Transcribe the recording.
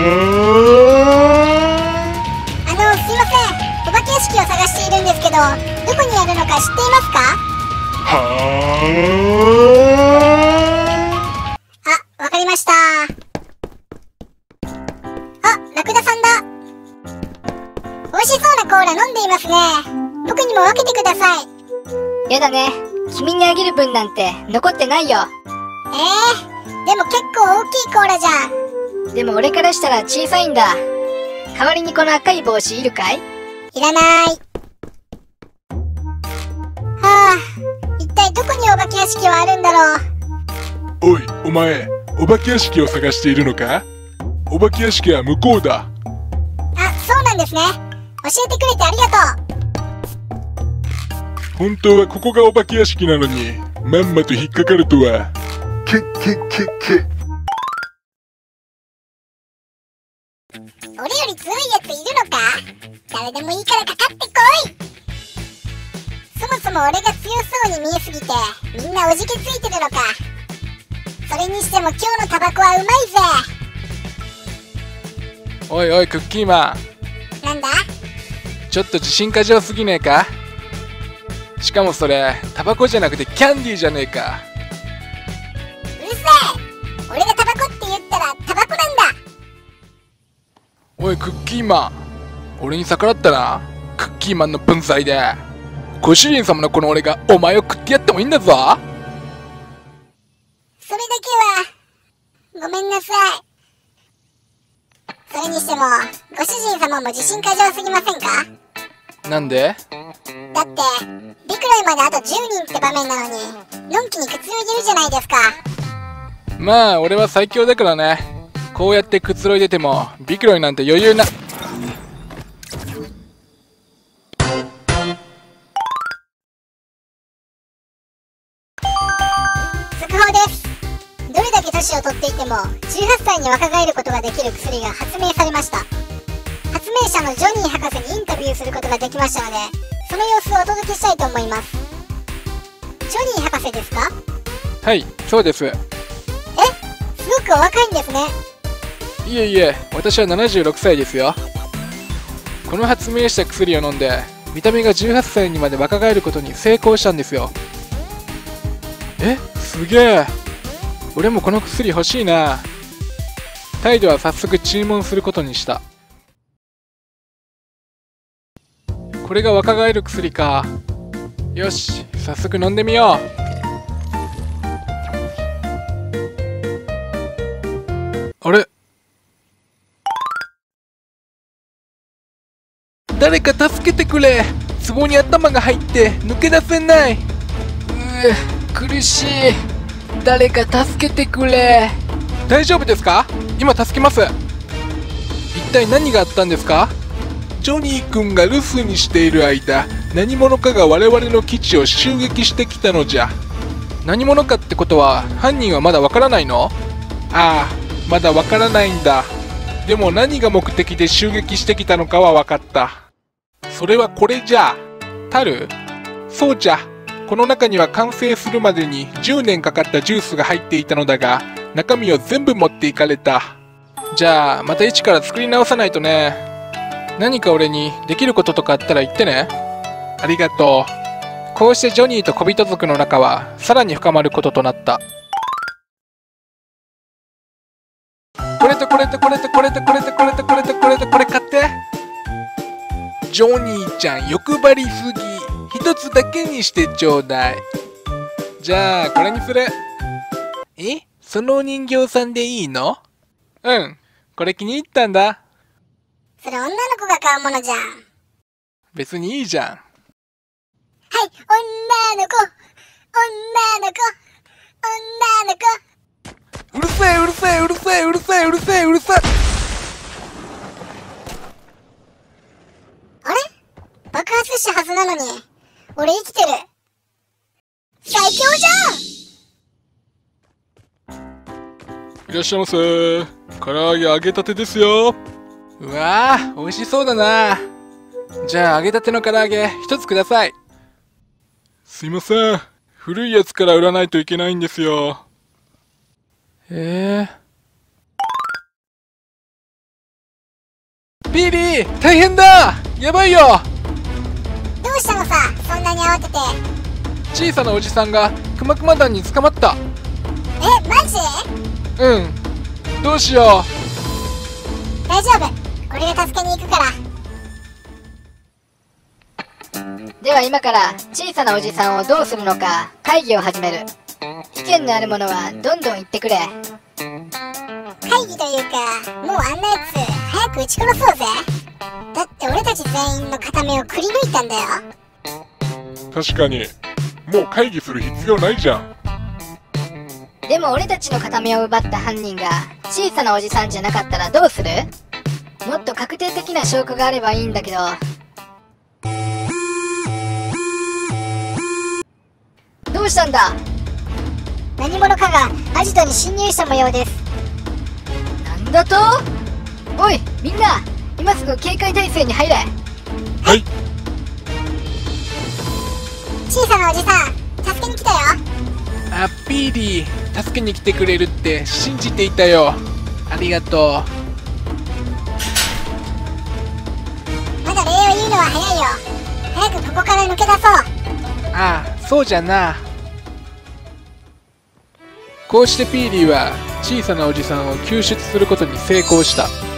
あのすいません。お化け屋敷を探しているんですけどどこにあるのか知っていますか？あわかりました。あラクダさんだ。美味しそうなコーラ飲んでいますね。僕にも分けてください。やだね。君にあげる分なんて残ってないよ。えー、でも結構大きいコーラじゃんでも俺からしたら小さいんだ。代わりにこの赤い帽子いるかい？いらないはあ一体どこにお化け屋敷はあるんだろう？おい、お前、お化け屋敷を探しているのか？お化け屋敷は向こうだ。あそうなんですね教えてくれてありがとう本当はここがお化け屋敷なのに、まんまと引っかかるとは。けけけけ。強いやついるのか？誰でもいいからかかってこい！そもそも俺が強そうに見えすぎてみんなおじけついてるのか？それにしても今日のタバコはうまいぜ！おいおいクッキーマン。なんだ？ちょっと自信過剰すぎねえか？しかもそれタバコじゃなくてキャンディーじゃねえかおいクッキーマン。俺に逆らったなクッキーマンの分際でご主人様のこの俺がお前を食ってやってもいいんだぞ。それだけはごめんなさい。それにしてもご主人様も自信過剰すぎませんか？なんで？だってビクロイまであと10人って場面なのにのんきにくつろいでるじゃないですか。まあ俺は最強だからねこうやってくつろいでてもビクロイなんて余裕などれだけ年を取っていても18歳に若返ることができる薬が発明されました。発明者のジョニー博士にインタビューすることができましたのでその様子をお届けしたいと思います。ジョニー博士ですか？はいそうです。えすごくお若いんですねいえいえ私は76歳ですよ。この発明した薬を飲んで見た目が18歳にまで若返ることに成功したんですよ。えすげえ。俺もこの薬欲しいな。タイでは早速注文することにした。これが若返る薬か。よし早速飲んでみよう。あれ？誰か助けてくれ。壺に頭が入って抜け出せない。うう苦しい。誰か助けてくれ。大丈夫ですか？今助けます。一体何があったんですか？ジョニー君が留守にしている間何者かが我々の基地を襲撃してきたのじゃ。何者かってことは犯人はまだわからないの？ああまだわからないんだ。でも何が目的で襲撃してきたのかは分かった。それはこれじゃ。タルそうじゃ。この中には完成するまでに10年かかったジュースが入っていたのだが中身を全部持っていかれた。じゃあまた一から作り直さないとね。何か俺にできることとかあったら言ってね。ありがとう。こうしてジョニーと小人族の仲はさらに深まることとなった。これとこれとこれとこれとこれとこれとこれとこれとこれ買って。ジョニーちゃん欲張りすぎ。一つだけにしてちょうだい。じゃあこれにする。え？そのお人形さんでいいの？うん。これ気に入ったんだ。それ女の子が買うものじゃん。はい別にいいじゃん。女の子。女の子。女の子。うるせえうるせえうるせえうるせえうるせえうるせえあれ爆発したはずなのに。俺生きてる。最強じゃん。いらっしゃいませ。唐揚げ揚げたてですよ。うわー美味しそうだな。じゃあ揚げたての唐揚げ一つください。すいません。古いやつから売らないといけないんですよ。ええー。ピーリー大変だ。やばいよしたのさそんなに慌てて。小さなおじさんがクマクマ団に捕まった。えマジ？うん。どうしよ大丈夫。俺が助けに行くから。では今から小さなおじさんをどうするのか会議を始める。意見のある者はどんどん言ってくれ。会議というかもうあんなやつ早く撃ち殺そうぜだって俺たち全員の片目をくり抜いたんだよ。確かに。もう会議する必要ないじゃん。でも俺たちの片目を奪った犯人が小さなおじさんじゃなかったらどうする？もっと確定的な証拠があればいいんだけど。どうしたんだ？何者かがアジトに侵入した模様です。なんだと？おいみんな今すぐ警戒態勢に入れ。はい。小さなおじさん助けに来たよ。うあピーリー助けに来てくれるって信じていたよ。ありがとまだ礼を言うのは早いよ。早くここから抜け出そう。うああそうじゃな。こうしてピーリーは小さなおじさんを救出することに成功した